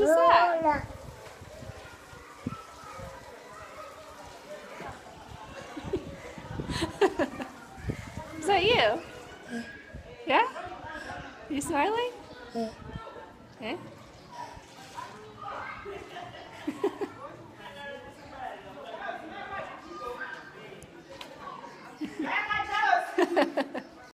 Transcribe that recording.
Is that? Is that you? Yeah? You smiling? Yeah. yeah? Ha ha ha.